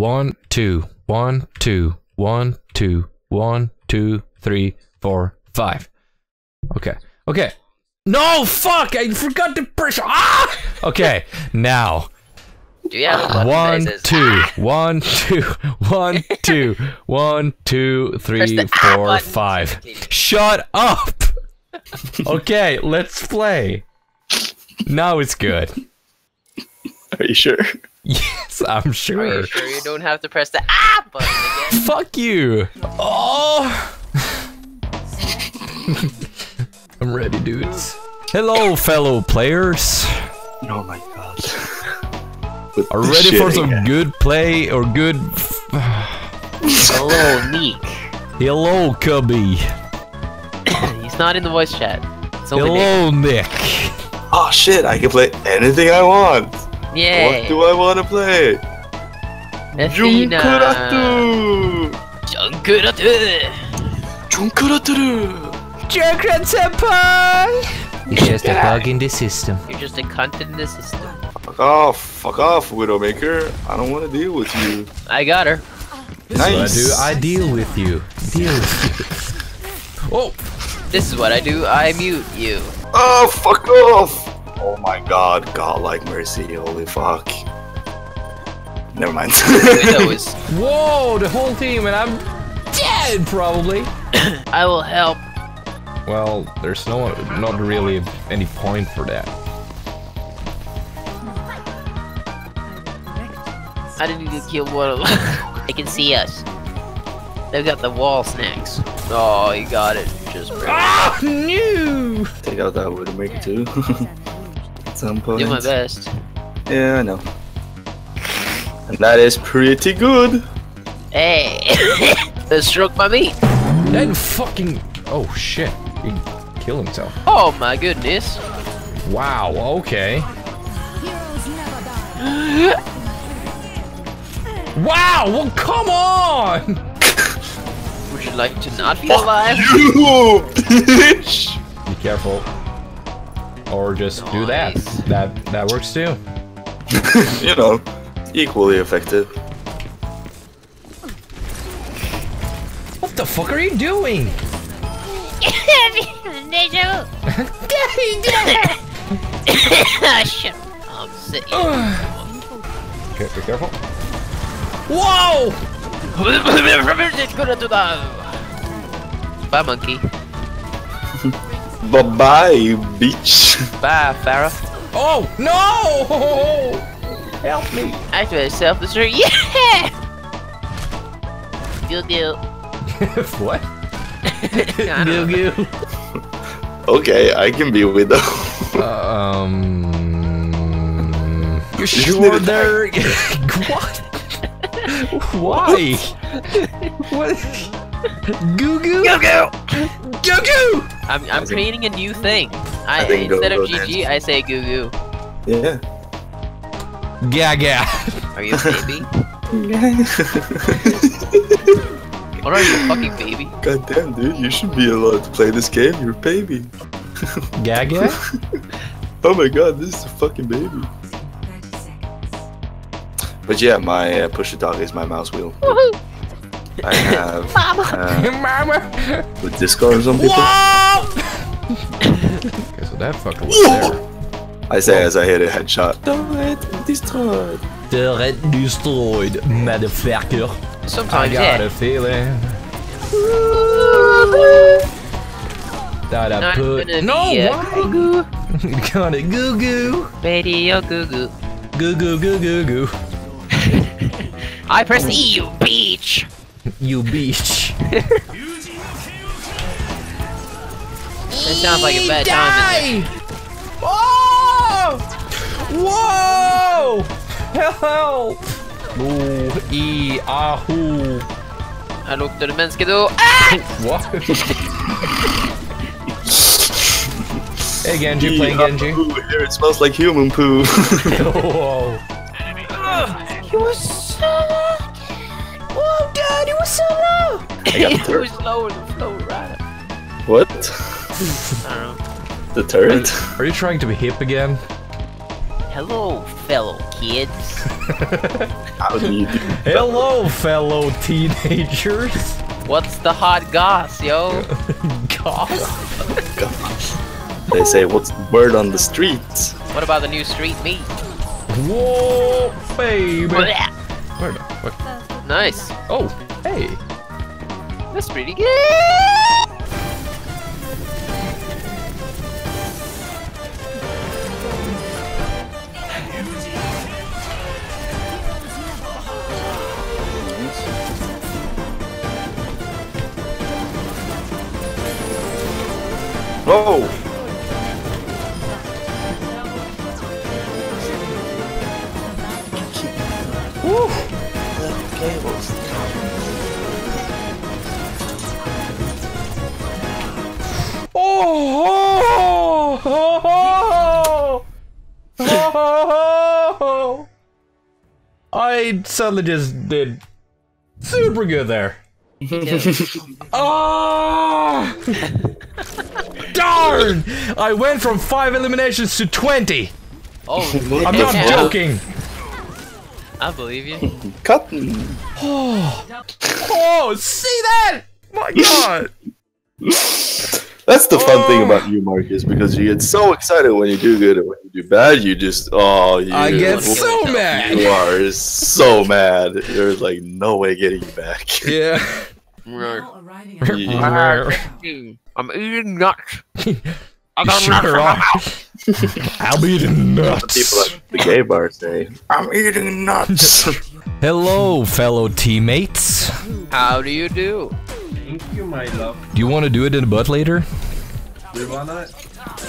One, two, one, two, one, two, one, two, three, four, five. Okay. Okay. No, fuck! I forgot to press. Ah! Okay, now. Do you have a button One, that says, two, "Ah!" one, two, one, two, one, two, three, the ah four, button. five. Shut up! Okay, let's play. Now it's good. Are you sure? Yes, I'm Are sure. you sure you don't have to press the ah button again? Fuck you! Oh! I'm ready, dudes. Hello, fellow players. Oh my god. With Are the ready for some again. good play or good? Hello, Meek. Hello, Cubby. He's not in the voice chat. It's only Nick. Hello, Nick. Oh shit, I can play anything I want. Yay. What do I want to play? Athena. Junkuratu! Junkuratu. Junkuratu! Junkrat Senpai! It's just a bug in the system. You're just a cunt in the system. Fuck off, fuck off, Widowmaker. I don't want to deal with you. I got her. Nice. So I do. I deal with you. Deal with you. Oh, This is what I do. I mute you. Oh, fuck off! Oh my god, godlike mercy, holy fuck. Never mind. Whoa! The whole team, and I'm dead probably. I will help. Well, there's no, not really any point for that. I didn't even kill one of them. they can see us. They've got the wall snacks. Oh, you got it. Just barely. Ah, no! Take out that Widowmaker too. At some point. do my best. Yeah, I know. And that is pretty good. Hey, that struck my meat. That fucking. Oh shit! He killed himself. Oh my goodness. Wow. Okay. Wow. Well, come on. Would you like to not be alive? You bitch! Be careful. Or just do that. That that works too. you know, equally effective. What the fuck are you doing? oh Shit. I'm sitting. Okay, be careful. Whoa! Bye, monkey. Bye bye, you bitch. Bye, Pharah. Oh no! Help me! Activate self destruct. Yeah! Goo goo. what? I don't goo. Okay, I can be with them. Um. You Isn't sure it there? what? Why? what? Goo goo? Goo goo. Goo goo! I'm, I'm creating a new thing. I, I think go- instead of go GG, I say goo goo. yeah. Gaga. Are you a baby? what are you, a fucking baby? God damn, dude, you should be allowed to play this game. You're a baby. Gaga? Oh my god, this is a fucking baby. But yeah, my uh, push the dog is my mouse wheel. I have uh, Mama! with discards on people. Whoa! okay, so that fucker was there. I say as I hit a headshot. Turret destroyed. Turret destroyed, motherfucker. I Sometimes, got yeah. a feeling. That I Not put. gonna No, be a why? goo goo. Gonna goo goo. Radio goo goo. Goo goo goo goo goo. I press E, you beach! You beach. That sounds like a bad time. Whoa! Whoa! Help! Oh, e, ahu. Jag luktade mänskado. Ah! What? hey Genji, playing Genji. Here it smells like human poo. Whoa. He was so low! It was lower than flow rider. what? I don't know. The turret? Are you trying to be hip again? Hello, fellow kids. How do you do Hello, fellow teenagers. What's the hot goss, yo? Goss. gosh? They say, what's the word on the streets? What about the new street meat? Whoa, baby. Blech. Where the fuck? Nice. Oh, hey. That's pretty good. Whoa! I suddenly just did super good there. Oh! Darn! I went from five eliminations to 20. Oh, I'm not joking. I believe you. Cotton. Oh, oh, see that? My god. That's the fun thing Oh. about you, Marcus, because you get so excited when you do good, and when you do bad, you just oh, you, I get so you mad. are so mad. There's like no way getting you back. Yeah. Now arriving at Yeah. I'm eating nuts. I You got sure nuts. I'll be the The nuts. people at the gay bar say, "I'm eating nuts." Hello, fellow teammates. How do you do? Thank you, my love. Do you want to do it in a butt later? Do you wanna?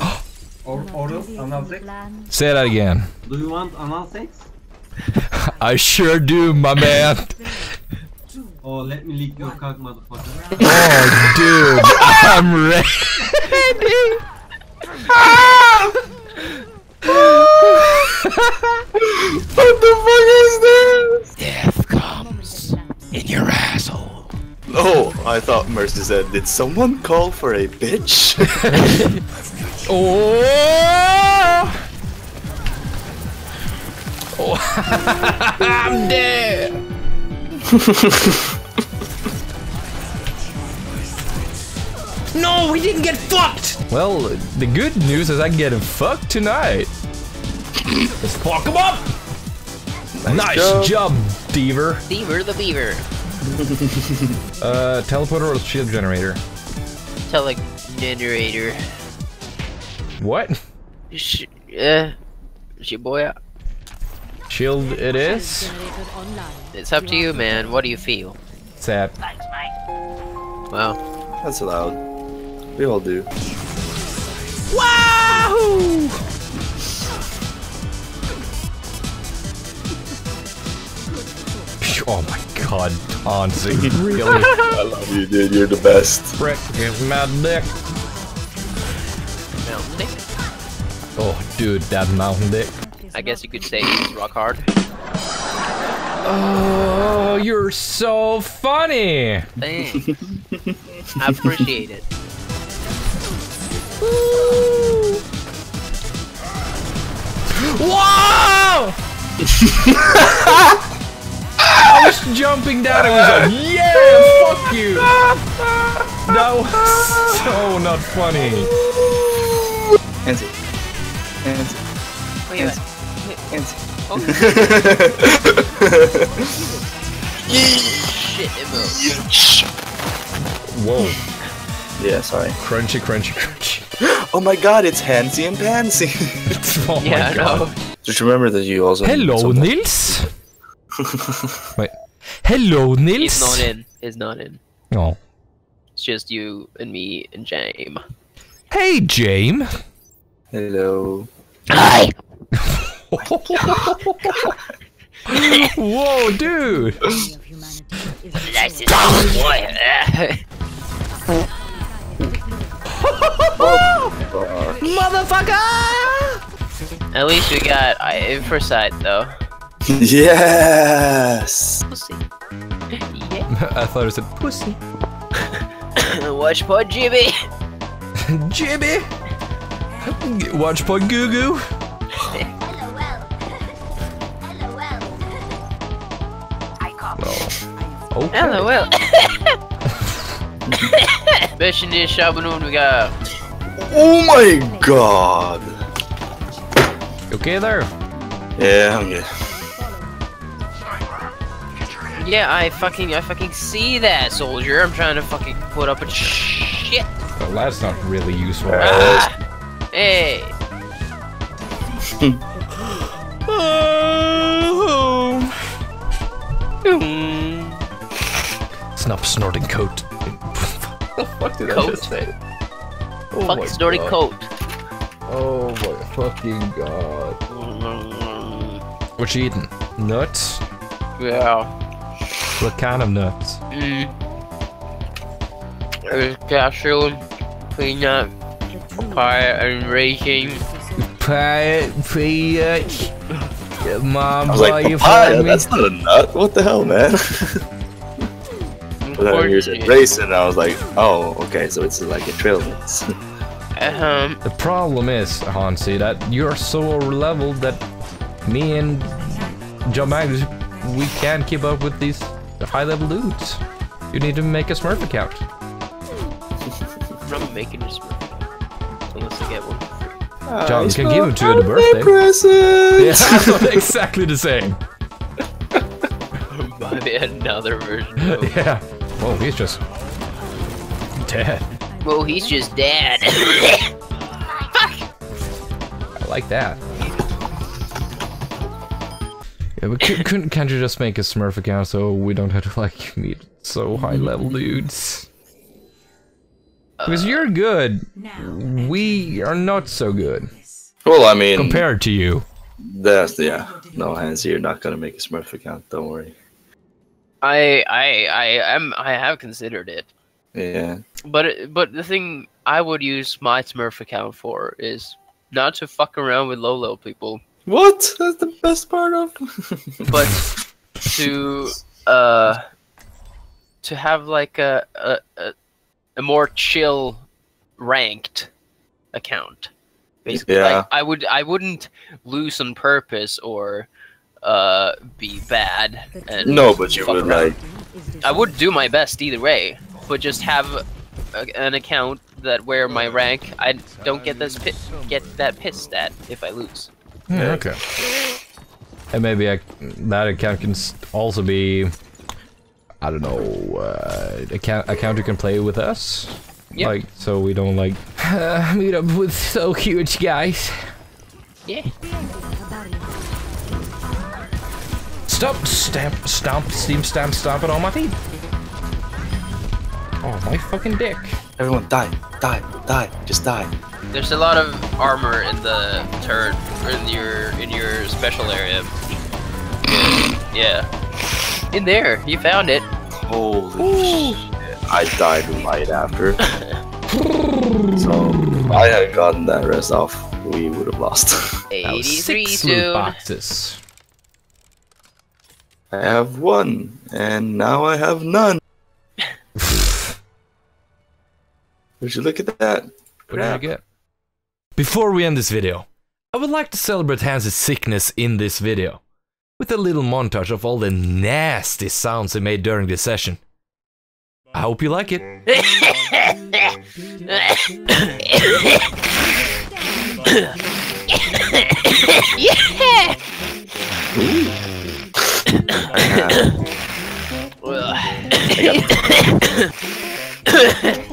or oral anal sex? Say that again. Do you want anal sex? I sure do, my man. Oh, let me lick your cock, motherfucker. Oh, dude, I'm ready. what the fuck is this? Death comes in your asshole. Oh, I thought Mercy said, "Did someone call for a bitch?" Oh! oh. I'm dead. no, we didn't get fucked. Well, the good news is I'm getting fucked tonight. Let's fuck him up. Nice, job. job, Deaver. Beaver the beaver. Uh, teleporter or shield generator? Tele generator. What? Sh- uh, Shibuya. Shield it is? It's up to you, man. What do you feel? Sad. Well, That's allowed. We all do. Wahoo! Oh my god, Tonzi, really? I love you, dude. You're the best. Frick, give me my dick. mountain dick. Oh, dude, that mountain dick. I guess you could say he's rock hard. Oh, you're so funny. Thanks. I appreciate it. Whoa! I was jumping down and was like, yeah, fuck you. That was so not funny. Nancy. Nancy. Wait, wait. Nancy. Oh, shit, it moved. Whoa, yeah, sorry. crunchy, crunchy, crunchy. Oh my god, it's Hansy and Pansy. Oh Yeah, my I god. know. Just remember that you also. Hello, someone- Nils. Wait. Hello, Nils. He's not in. He's not in. Oh. It's just you and me and James. Hey, James. Hello. Hi. Whoa, dude. That's it. boy. Motherfucker! At least we got uh, eye for sight, though. Yes! Pussy. Yeah. I thought it said pussy. Watch pod Jimmy! Jimmy! Watch pod Goo Goo! Okay. LOL. Beşinci we got. Oh my god. You okay there? Yeah, I'm good. Yeah, I fucking, I fucking see that, soldier. I'm trying to fucking put up a shit. Well, that's not really useful. Ah! Hey. Snap snorting coat. what the fuck did Coat? say? Oh Fuck snorting coat. Oh my fucking god. What you eating? Nuts? Yeah. What kind of nuts? Mm. There's cashew, peanut, papaya, and raisin. Pie, peanut. Mom, I was like, papaya, that's not a nut. What the hell, man? but then here's a raisin, I was like, oh, okay, so it's like a trail mix. Um, The problem is, Hansy, that you're so over-leveled that me and John Magnus, we can't keep up with these high-level dudes. You need to make a Smurf account. I'm making a Smurf. Unless I get one for free. Uh, John It's can give him to you at the birthday birthday. present. Yeah, I thought exactly the same. Buy me another version. Of Yeah. Whoa, he's just dead. Whoa, he's just dead. Fuck. I like that. Yeah, but cou- couldn't, can't you just make a Smurf account so we don't have to like meet so high level mm. dudes? Because you're good, we are not so good Well, I mean, compared to you. that's yeah. No, Hansy, you're not gonna make a Smurf account. Don't worry. I, I, I am, I have considered it, Yeah. but, but the thing I would use my Smurf account for is not to fuck around with low level people, What? That's the best part of. but to, uh, to have like a, a, a, a more chill, ranked account. Basically, Yeah. like, I would, I wouldn't lose on purpose or, uh, be bad. And no, but you would around. like. I would do my best either way, but just have a, an account that where my rank I don't get this pi- get that pissed at if I lose. Yeah, okay. And maybe I, that account can also be, I don't know, uh, account account you can play with us. Yeah. Like, so we don't like meet up with so huge guys. Yeah. Stop, stamp, stomp, steam, stamp, stomp it on my feet. Oh, my fucking dick. Everyone, die, die, die, just die. There's a lot of armor in the turret or in your in your special area. yeah. In there, you found it. Holy shit! I died right after. so if I had gotten that rest off, we would have lost. That was 83 six loot boxes. I have one, and now I have none. Would you look at that? What did you get? Before we end this video, I would like to celebrate Hans' sickness in this video with a little montage of all the nasty sounds he made during this session. I hope you like it. yeah. Uh,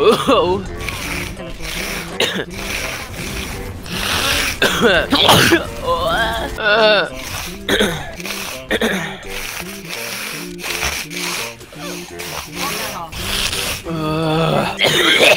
Whoa. uh.